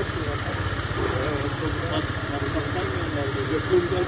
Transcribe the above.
yoktur. Evet, çok az. Masraftan gönderdi. Yakından